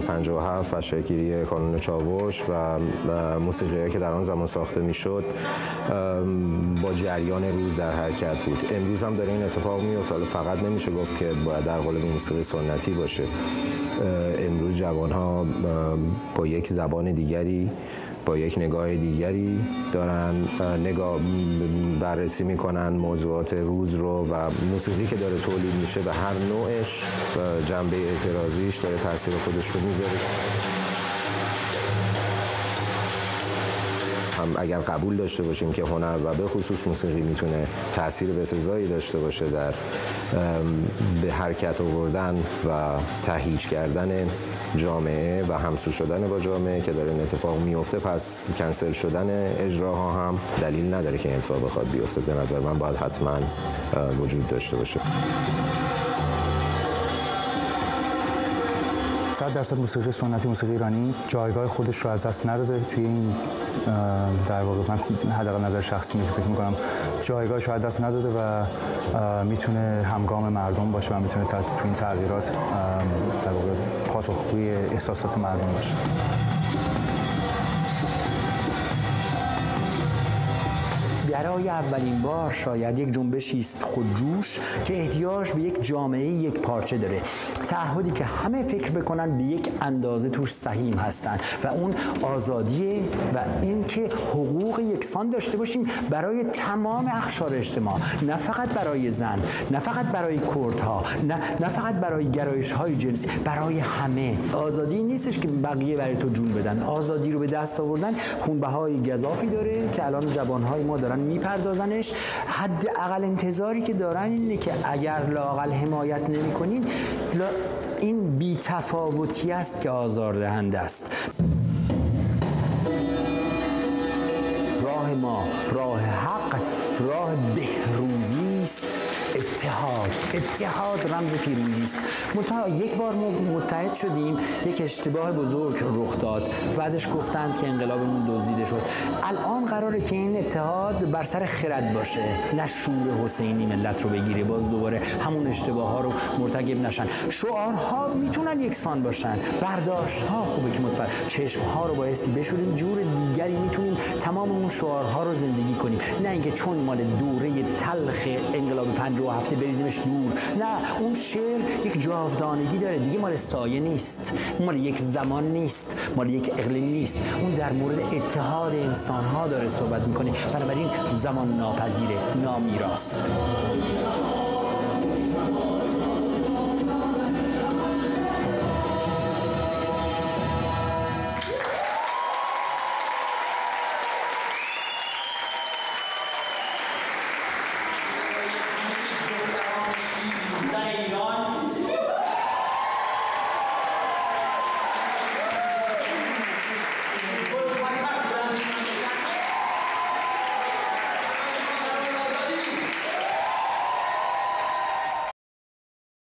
57 و شکلی کانون چاوش و موسیقی که در آن زمان ساخته می‌شد با جریان روز در حرکت بود. امروز هم داره این اتفاق میفته فقط نمیشه گفت که باید در قالب موسیقی سنتی باشه. امروز جوان ها با یک زبان دیگری با یک نگاه دیگری دارن نگاه بررسی می‌کنن موضوعات روز رو و موسیقی که داره تولید میشه به هر نوعش جنبه اعتراضیش داره تاثیر خودش رو می‌ذاره. هم اگر قبول داشته باشیم که هنر و به خصوص موسیقی می‌تونه تاثیر بسزایی داشته باشه در به حرکت آوردن و تهیج کردن جامعه و همسو شدن با جامعه که داره این اتفاق میفته پس کنسل شدن اجراها هم دلیل نداره که این اتفاق بخواد بیفته. به نظر من باید حتما وجود داشته باشه. صد درصد موسیقی سنتی موسیقی ایرانی جایگاه خودش رو از دست نداده. توی این در واقع من حداقل نظر شخصی میگه فکر می‌کنم جایگاهش رو از دست نداده و می‌تونه همگام مردم باشه و می‌تونه تو این تغییرات در واقع پاسخگوی احساسات مردم باشه. برای اولین بار شاید یک جنبشی است خودجوش که احتیاج به یک جامعه یک پارچه داره. تعهدی که همه فکر بکنن به یک اندازه توش سهیم هستن و اون آزادی و اینکه حقوق یکسان داشته باشیم برای تمام اخشار اجتماع. نه فقط برای زن نه فقط برای کردها نه نه فقط برای گرایش های جنسی برای همه. آزادی نیستش که بقیه برای تو جون بدن. آزادی رو به دست آوردن خونبهای گذافی داره که الان جوانهای ما دارن میپردازنش. حد اقل انتظاری که دارن اینه که اگر لاقل حمایت نمی‌کنین این بی تفاوتی است که آزاردهنده است. راه ما راه اتحاد اتحاد رمز پیروزی است. منتها یک بار متحد شدیم یک اشتباه بزرگ رخ داد. بعدش گفتند که انقلابمون دزدیده شد. الان قراره که این اتحاد بر سر خرد باشه نه شور حسینی ملت رو بگیره باز دوباره همون اشتباه ها رو مرتکب نشن. شعارها می‌تونن یکسان باشن. برداشت ها خوبه که متفر چشم ها رو بایستی بشوریم. جور دیگری می‌تونیم تمام اون شعارها رو زندگی کنیم. نه اینکه چون مال دوره تلخ انقلاب 57 بریزیمش دور. نه اون شعر یک جاودانگی داره. دیگه مال سایه نیست. مال یک زمان نیست. مال یک اقلیم نیست. اون در مورد اتحاد انسان ها داره صحبت می‌کنه. بنابراین زمان ناپذیره. نامیراست.